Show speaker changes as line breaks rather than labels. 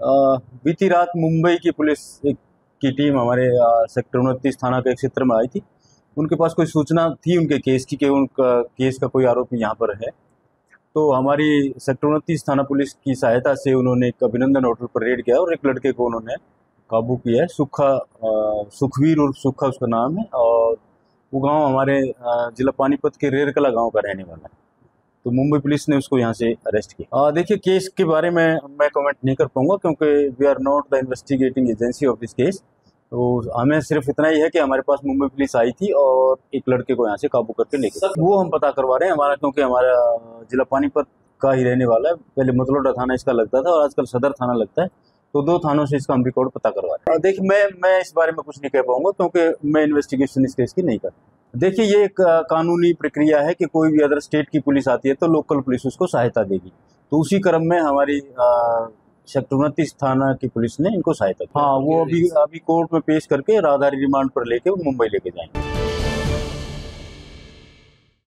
बीती रात मुंबई की पुलिस एक, की टीम हमारे सेक्टर उनतीस थाना के एक क्षेत्र में आई थी। उनके पास कोई सूचना थी उनके केस की कि उनका केस का कोई आरोपी यहाँ पर है। तो हमारी सेक्टर उनतीस थाना पुलिस की सहायता से उन्होंने एक अभिनंदन होटल पर रेड किया और एक लड़के को उन्होंने काबू किया है। सुखा सुखवीर और सुखा उसका नाम है और वो गाँव हमारे जिला पानीपत के रेरकला गाँव का रहने वाला है। तो मुंबई पुलिस ने उसको यहाँ से अरेस्ट किया। देखिए केस के बारे में मैं कमेंट नहीं कर पाऊँगा क्योंकि we are not the investigating agency of this case तो हमें सिर्फ़ इतना ही है कि हमारे पास मुंबई पुलिस आई थी और एक लड़के को यहाँ से काबू करके लेके वो हम पता करवा रहे हैं। हमारा क्योंकि हमारा जिला पानीपत का ही रहने वाला है। पहले मतलोडा थाना इसका लगता था और आजकल सदर थाना लगता है। तो दो थानों से इसका हम रिकॉर्ड पता करवा रहे हैं। देखिए मैं मैं इस बारे में कुछ नहीं कह पाऊँगा क्योंकि मैं इन्वेस्टिगेशन इस केस की नहीं कर देखिए ये एक कानूनी प्रक्रिया है कि कोई भी अदर स्टेट की पुलिस आती है तो लोकल पुलिस उसको सहायता देगी। तो उसी क्रम में हमारी सेक्टर उनतीस थाना की पुलिस ने इनको सहायता हाँ वो अभी अभी कोर्ट में पेश करके राहदारी रिमांड पर लेके वो मुंबई लेके जाएँगे।